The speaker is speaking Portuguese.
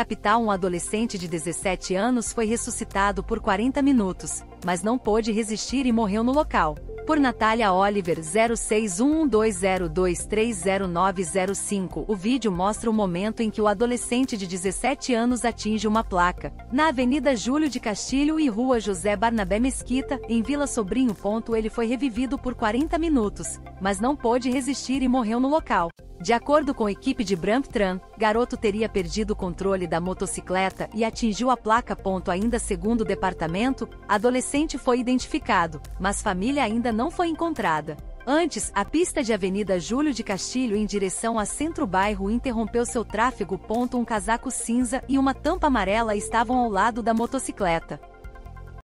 capital, um adolescente de 17 anos foi ressuscitado por 40 minutos, mas não pôde resistir e morreu no local. Por Natália Oliver 061120230905 O vídeo mostra o momento em que o adolescente de 17 anos atinge uma placa, na Avenida Júlio de Castilho e Rua José Barnabé Mesquita, em Vila Sobrinho. Ele foi revivido por 40 minutos, mas não pôde resistir e morreu no local. De acordo com a equipe de Bramptran, garoto teria perdido o controle da motocicleta e atingiu a placa. Ainda segundo o departamento, adolescente foi identificado, mas família ainda não foi encontrada. Antes, a pista de Avenida Júlio de Castilho em direção a Centro-Bairro interrompeu seu tráfego. Um casaco cinza e uma tampa amarela estavam ao lado da motocicleta.